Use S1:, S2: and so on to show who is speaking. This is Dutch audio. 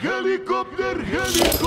S1: Helikopter, helikopter.